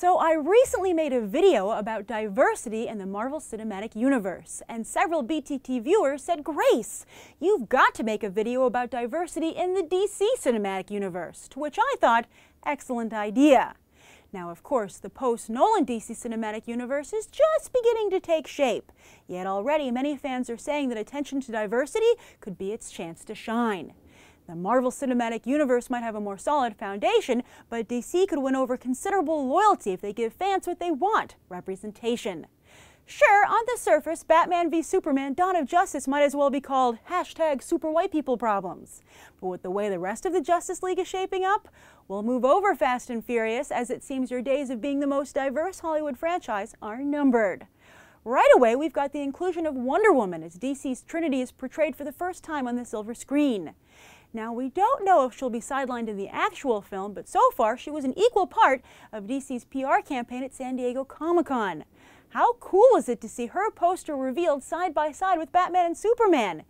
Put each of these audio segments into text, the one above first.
So I recently made a video about diversity in the Marvel Cinematic Universe, and several BTT viewers said, Grace, you've got to make a video about diversity in the DC Cinematic Universe, to which I thought, excellent idea. Now, of course, the post-Nolan DC Cinematic Universe is just beginning to take shape, yet already many fans are saying that attention to diversity could be its chance to shine. The Marvel Cinematic Universe might have a more solid foundation, but DC could win over considerable loyalty if they give fans what they want representation. Sure, on the surface, Batman v Superman Dawn of Justice might as well be called hashtag super white people problems. But with the way the rest of the Justice League is shaping up, we'll move over Fast and Furious as it seems your days of being the most diverse Hollywood franchise are numbered. Right away, we've got the inclusion of Wonder Woman as DC's Trinity is portrayed for the first time on the silver screen. Now, we don't know if she'll be sidelined in the actual film, but so far she was an equal part of DC's PR campaign at San Diego Comic-Con. How cool is it to see her poster revealed side by side with Batman and Superman?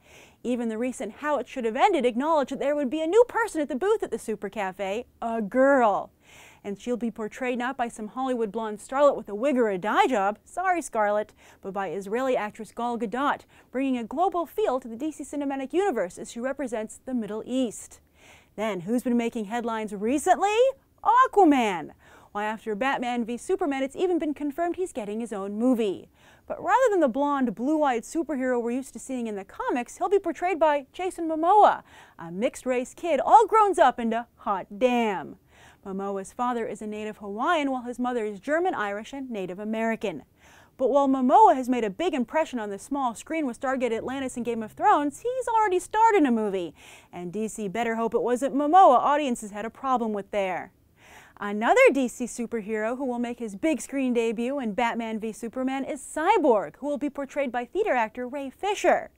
Even the recent How It Should Have Ended acknowledged that there would be a new person at the booth at the Super Cafe, a girl and she'll be portrayed not by some Hollywood blonde starlet with a wig or a dye job, sorry Scarlett, but by Israeli actress Gal Gadot, bringing a global feel to the DC Cinematic Universe as she represents the Middle East. Then, who's been making headlines recently? Aquaman! Why, after Batman v Superman, it's even been confirmed he's getting his own movie. But rather than the blonde, blue-eyed superhero we're used to seeing in the comics, he'll be portrayed by Jason Momoa, a mixed-race kid all grown up into hot damn. Momoa's father is a native Hawaiian while his mother is German, Irish, and Native American. But while Momoa has made a big impression on the small screen with Stargate Atlantis and Game of Thrones, he's already starred in a movie. And DC better hope it wasn't Momoa audiences had a problem with there. Another DC superhero who will make his big screen debut in Batman v Superman is Cyborg, who will be portrayed by theater actor Ray Fisher.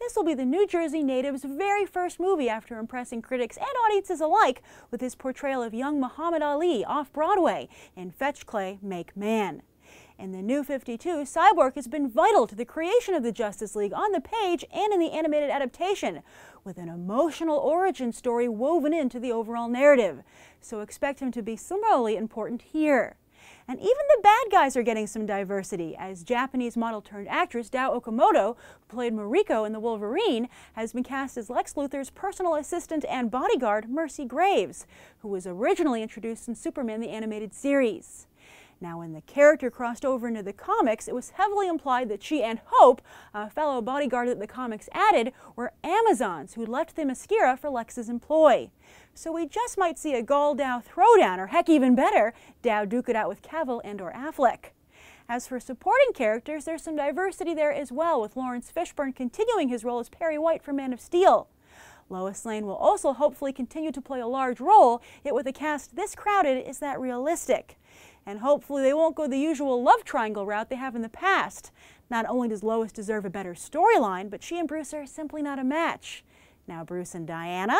This will be the New Jersey native's very first movie after impressing critics and audiences alike with his portrayal of young Muhammad Ali off Broadway in Fetch Clay, Make Man. In the New 52, Cyborg has been vital to the creation of the Justice League on the page and in the animated adaptation, with an emotional origin story woven into the overall narrative. So expect him to be similarly important here. And even the bad guys are getting some diversity, as Japanese model turned actress Tao Okamoto, who played Mariko in The Wolverine, has been cast as Lex Luthor's personal assistant and bodyguard, Mercy Graves, who was originally introduced in Superman the Animated Series. Now, when the character crossed over into the comics, it was heavily implied that she and Hope, a fellow bodyguard that the comics added, were Amazons who left Themyscira for Lex's employ. So we just might see a Gal Tao throwdown, or heck even better, Tao duke it out with Cavill and or Affleck. As for supporting characters, there's some diversity there as well, with Laurence Fishburne continuing his role as Perry White for Man of Steel. Lois Lane will also hopefully continue to play a large role, yet with a cast this crowded, is that realistic? And hopefully they won't go the usual love triangle route they have in the past. Not only does Lois deserve a better storyline, but she and Bruce are simply not a match. Now Bruce and Diana?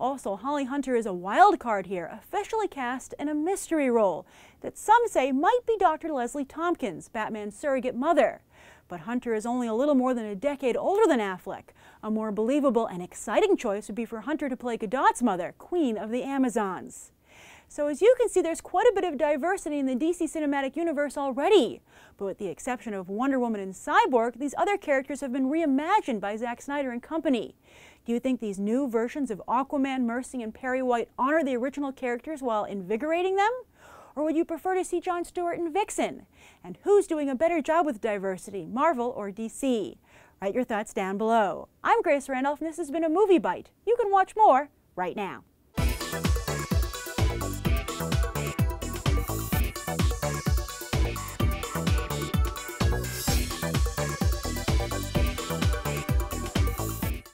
Also, Holly Hunter is a wild card here, officially cast in a mystery role that some say might be Dr. Leslie Tompkins, Batman's surrogate mother. But Hunter is only a little more than a decade older than Affleck. A more believable and exciting choice would be for Hunter to play Gadot's mother, Queen of the Amazons. So as you can see, there's quite a bit of diversity in the DC Cinematic Universe already. But with the exception of Wonder Woman and Cyborg, these other characters have been reimagined by Zack Snyder and company. Do you think these new versions of Aquaman, Mercy, and Perry White honor the original characters while invigorating them? Or would you prefer to see John Stewart and Vixen? And who's doing a better job with diversity, Marvel or DC? Write your thoughts down below. I'm Grace Randolph and this has been a Movie Bite. You can watch more right now.